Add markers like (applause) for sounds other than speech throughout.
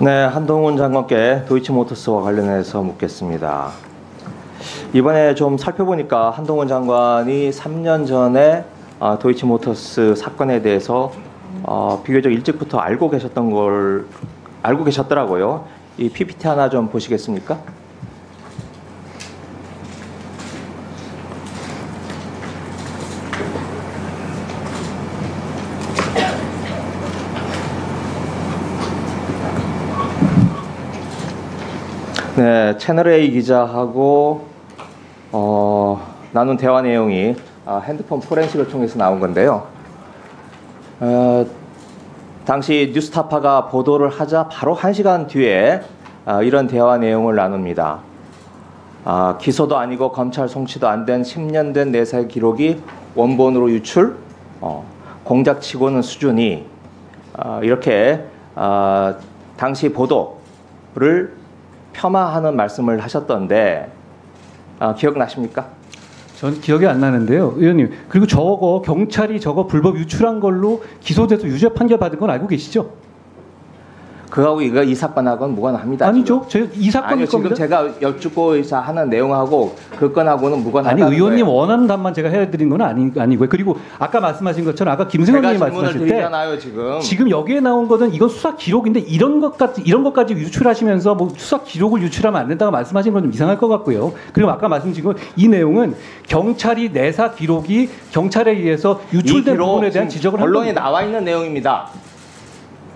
네, 한동훈 장관께 도이치모터스와 관련해서 묻겠습니다. 이번에 좀 살펴보니까 한동훈 장관이 3년 전에 아, 도이치모터스 사건에 대해서 어, 비교적 일찍부터 알고 계셨던 걸 알고 계셨더라고요. 이 PPT 하나 좀 보시겠습니까? 네, 채널 A 기자하고 어, 나눈 대화 내용이 아, 핸드폰 포렌식을 통해서 나온 건데요. 어, 당시 뉴스타파가 보도를 하자 바로 한 시간 뒤에 아, 이런 대화 내용을 나눕니다. 아, 기소도 아니고 검찰 송치도 안 된 10년 된 내사 기록이 원본으로 유출, 어, 공작치고는 수준이 아, 이렇게 아, 당시 보도를 폄하하는 말씀을 하셨던데 아, 기억나십니까? 전 기억이 안 나는데요, 의원님. 그리고 저거 경찰이 저거 불법 유출한 걸로 기소돼서 유죄 판결 받은 건 알고 계시죠? 그하고 이거 이 사건하고는 무관합니다. 아니죠. 제이 지금. 아니요, 사건일 지금 겁니다. 제가 여쭙고 하는 내용하고 그 건하고는 아니 무관하다는 의원님 거예요. 원하는 답만 제가 해드린 건 아니 아니고요. 그리고 아까 말씀하신 것처럼 아까 김승현 제가 의원님 질문을 말씀하실 때 드리잖아요, 지금. 지금 여기에 나온 것은 이건 수사 기록인데 이런 것까지 이런 것까지 유출하시면서 뭐 수사 기록을 유출하면 안 된다고 말씀하신 건 좀 이상할 것 같고요. 그리고 아까 말씀드린 건이 내용은 경찰이 내사 기록이 경찰에 의해서 이 유출된 부분에 대한 지적을 한 언론에. 나와 있는 내용입니다.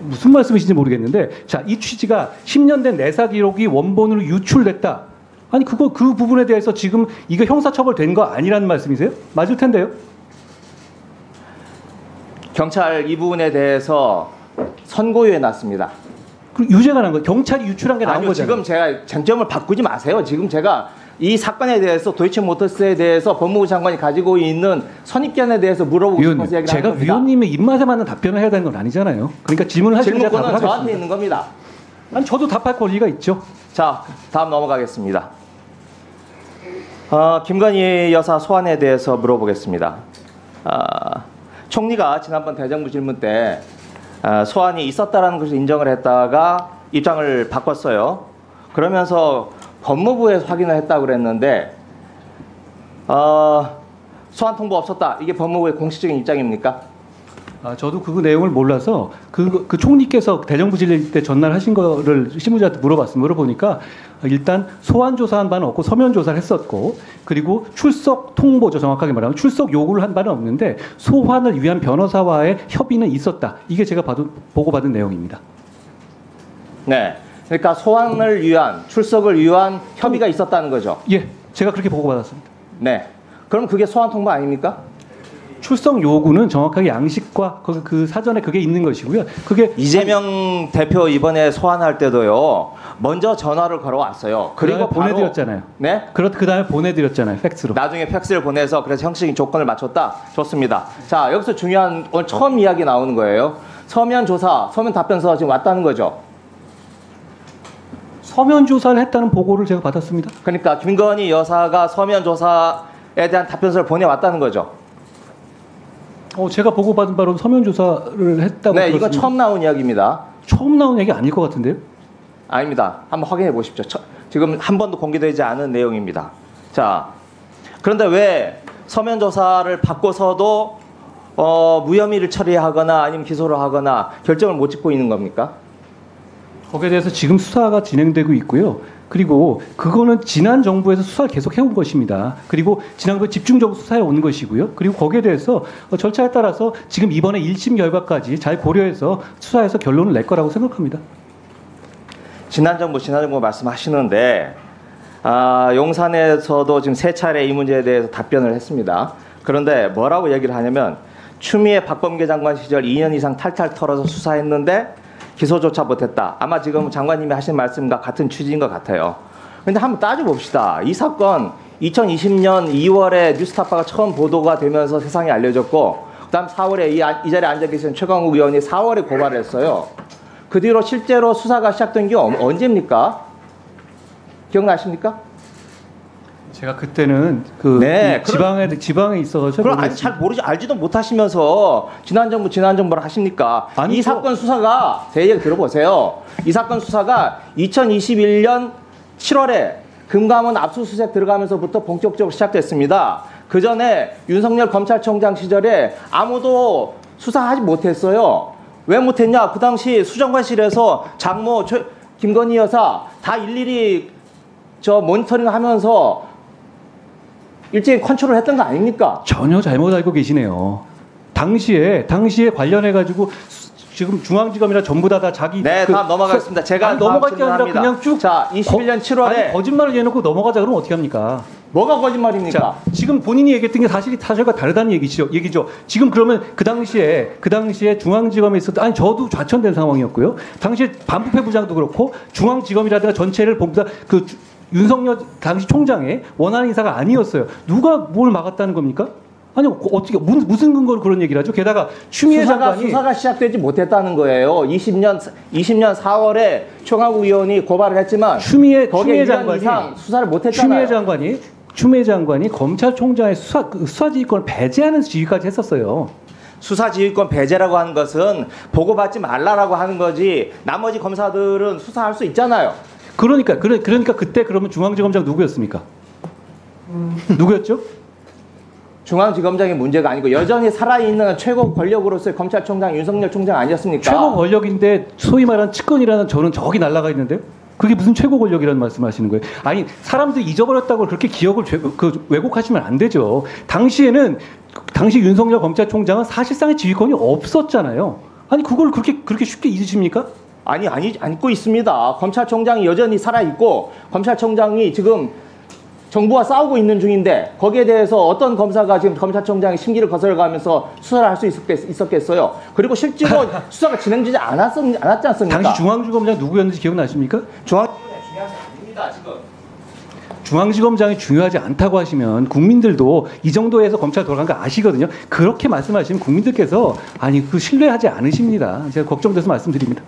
무슨 말씀이신지 모르겠는데 자 이 취지가 10년 된 내사 기록이 원본으로 유출됐다. 아니 그거 그 부분에 대해서 지금 이거 형사처벌 된 거 아니라는 말씀이세요? 맞을 텐데요. 경찰 이 부분에 대해서 선고유예 났습니다. 그 유죄가 난 거. 경찰이 유출한 게 나온 거잖아요. 지금 제가 쟁점을 바꾸지 마세요. 지금 제가 이 사건에 대해서 도이치모터스에 대해서 법무부 장관이 가지고 있는 선입견에 대해서 물어보고 싶어서 얘기를 제가 겁니다. 위원님의 입맛에 맞는 답변을 해야 되는 건 아니잖아요. 그러니까 질문을 하시면 제가 답을 저한테 하겠습니다. 있는 겁니다. 난 저도 답할 권리가 있죠. 자, 다음 넘어가겠습니다. 어, 김건희 여사 소환에 대해서 물어보겠습니다. 아, 총리가 지난번 대정부 질문 때 아, 소환이 있었다라는 것을 인정을 했다가 입장을 바꿨어요. 그러면서 법무부에 확인을 했다고 그랬는데 어, 소환 통보 없었다. 이게 법무부의 공식적인 입장입니까? 아, 저도 그 내용을 몰라서 그, 그 총리께서 대정부 질의 때 전날 하신 거를 신문자한테 물어봤습니다. 물어보니까 일단 소환 조사한 바는 없고 서면 조사를 했었고 그리고 출석 통보죠. 정확하게 말하면 출석 요구를 한 바는 없는데 소환을 위한 변호사와의 협의는 있었다. 이게 제가 받은, 보고받은 내용입니다. 네. 그러니까 소환을 위한 출석을 위한 협의가 있었다는 거죠. 예, 제가 그렇게 보고받았습니다. 네. 그럼 그게 소환 통보 아닙니까? 출석 요구는 정확하게 양식과 그, 그 사전에 그게 있는 것이고요. 그게 이재명 대표 이번에 소환할 때도요. 먼저 전화를 걸어왔어요. 그리고 보내드렸잖아요. 네. 그렇 그 다음에 보내드렸잖아요. 팩스로. 나중에 팩스를 보내서 그래서 형식적인 조건을 맞췄다. 좋습니다. 자 여기서 중요한 오늘 처음 이야기 나오는 거예요. 서면 조사, 서면 답변서 지금 왔다는 거죠. 서면 조사를 했다는 보고를 제가 받았습니다. 그러니까 김건희 여사가 서면 조사에 대한 답변서를 보내왔다는 거죠. 어, 제가 보고받은 바로 서면 조사를 했다고 네, 이거 들었습니다. 처음 나온 이야기입니다. 처음 나온 얘기 아닐 것 같은데요? 아닙니다. 한번 확인해 보십시오. 처- 지금 한 번도 공개되지 않은 내용입니다. 자, 그런데 왜 서면 조사를 받고서도 어, 무혐의를 처리하거나 아니면 기소를 하거나 결정을 못 짓고 있는 겁니까? 거기에 대해서 지금 수사가 진행되고 있고요. 그리고 그거는 지난 정부에서 수사를 계속 해온 것입니다. 그리고 지난번 집중적으로 수사해 온 것이고요. 그리고 거기에 대해서 어, 절차에 따라서 지금 이번에 1심 결과까지 잘 고려해서 수사해서 결론을 낼 거라고 생각합니다. 지난 정부 지난 정부 말씀하시는데 아, 용산에서도 지금 세 차례 이 문제에 대해서 답변을 했습니다. 그런데 뭐라고 얘기를 하냐면 추미애 박범계 장관 시절 2년 이상 탈탈 털어서 수사했는데 기소조차 못했다. 아마 지금 장관님이 하신 말씀과 같은 취지인 것 같아요. 근데 한번 따져봅시다. 이 사건 2020년 2월에 뉴스타파가 처음 보도가 되면서 세상에 알려졌고 그다음 4월에 이, 아- 이 자리에 앉아 계신 최강욱 의원이 4월에 고발을 했어요. 그 뒤로 실제로 수사가 시작된 게 언- 언제입니까? 기억나십니까? 제가 그때는 그 네, 이 지방에 지방에 있어서 그럼 아니 잘 모르지 알지도 못하시면서 지난 정부 지난 정부를 하십니까? 아니죠. 이 사건 수사가 제 얘기 들어보세요. 이 사건 수사가 2021년 7월에 금감원 압수수색 들어가면서부터 본격적으로 시작됐습니다. 그 전에 윤석열 검찰총장 시절에 아무도 수사하지 못했어요. 왜 못했냐? 그 당시 수정관실에서 장모 최- 김건희 여사 다 일일이 저 모니터링 하면서 일제히 컨트롤 했던 거 아닙니까? 전혀 잘못 알고 계시네요. 당시에 당시에 관련해 가지고 지금 중앙지검이나 전부 다, 다 자기 네, 그 다음 넘어가겠습니다. 제가 아니, 넘어갈 게 아니라 질문합니다. 그냥 쭉 자, 21년 7월에 아니, 거짓말을 해놓고 넘어가자 그러면 어떻게 합니까? 뭐가 거짓말입니까? 자, 지금 본인이 얘기했던 게 사실이 사실과 다르다는 얘기죠. 얘기죠. 지금 그러면 그 당시에 그 당시에 중앙지검에 있었던 아니 저도 좌천된 상황이었고요. 당시에 반부패 부장도 그렇고 중앙지검이라든가 전체를 본다 그 주- 윤석열 당시 총장의 원하는 인사가 아니었어요. 누가 뭘 막았다는 겁니까? 아니 어- 어떻게 무슨, 근거로 그런 얘기를 하죠? 게다가 추미애 수사가 장관이 수사가 시작되지 못했다는 거예요. 20년 20년 4월에 총괄 의원이 고발을 했지만 추미애 추미애 1년 장관이 이상 수사를 못했잖아요. 추미애 장관이 추미애 장관이 검찰총장의 수사 그 수사지휘권을 배제하는 지휘까지 했었어요. 수사지휘권 배제라고 하는 것은 보고받지 말라라고 하는 거지. 나머지 검사들은 수사할 수 있잖아요. 그러니까 그러, 그러니까 그때 그러면 중앙지검장 누구였습니까? 누구였죠? 중앙지검장의 문제가 아니고 여전히 살아있는 최고 권력으로서의 검찰총장 윤석열 총장 아니었습니까? 최고 권력인데 소위 말하는 측근이라는 저는 저기 날아가 있는데요. 그게 무슨 최고 권력이라는 말씀하시는 거예요? 아니 사람들이 잊어버렸다고 그렇게 기억을 죄- 그 왜곡하시면 안 되죠. 당시에는 당시 윤석열 검찰총장은 사실상의 지휘권이 없었잖아요. 아니 그걸 그렇게 그렇게 쉽게 잊으십니까? 아니 아니 안고 있습니다. 검찰총장이 여전히 살아 있고 검찰총장이 지금 정부와 싸우고 있는 중인데 거기에 대해서 어떤 검사가 지금 검찰총장의 심기를 거슬러가면서 수사를 할 수 있었겠, 어요 그리고 실제로 (laughs) 수사가 진행되지 않았, 않았지 않습니까? 당시 중앙지검장 누구였는지 기억나십니까? 중앙 중요하지 않습니다 지금. 중앙지검장이 중요하지 않다고 하시면 국민들도 이 정도에서 검찰 돌아간 거 아시거든요. 그렇게 말씀하시면 국민들께서 아니 그 신뢰하지 않으십니다. 제가 걱정돼서 말씀드립니다.